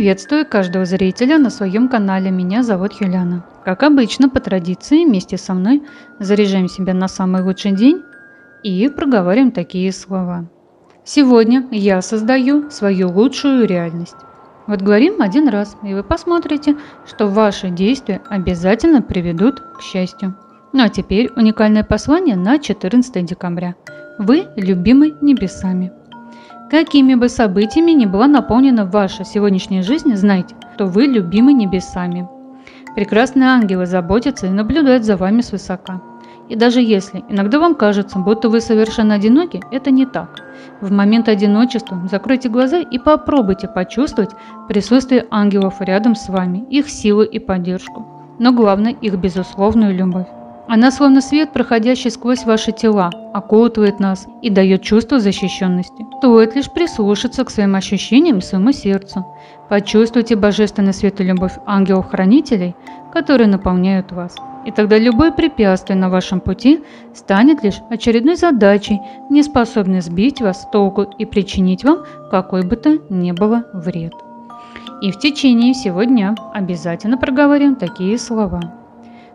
Приветствую каждого зрителя на своем канале. Меня зовут Юлиана. Как обычно, по традиции, вместе со мной заряжаем себя на самый лучший день и проговариваем такие слова. Сегодня я создаю свою лучшую реальность. Вот говорим один раз, и вы посмотрите, что ваши действия обязательно приведут к счастью. Ну а теперь уникальное послание на 14 декабря. Вы любимы небесами. Какими бы событиями ни была наполнена ваша сегодняшняя жизнь, знайте, что вы любимы небесами. Прекрасные ангелы заботятся и наблюдают за вами свысока. И даже если иногда вам кажется, будто вы совершенно одиноки, это не так. В момент одиночества закройте глаза и попробуйте почувствовать присутствие ангелов рядом с вами, их силу и поддержку. Но главное, их безусловную любовь. Она словно свет, проходящий сквозь ваши тела, окутывает нас и дает чувство защищенности. Стоит лишь прислушаться к своим ощущениям и своему сердцу. Почувствуйте божественный свет и любовь ангелов-хранителей, которые наполняют вас. И тогда любое препятствие на вашем пути станет лишь очередной задачей, не способной сбить вас с толку и причинить вам какой бы то ни было вред. И в течение всего дня обязательно проговорим такие слова.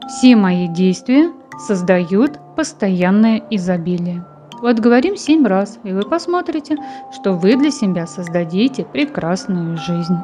Все мои действия создают постоянное изобилие. Вот говорим семь раз, и вы посмотрите, что вы для себя создадите прекрасную жизнь.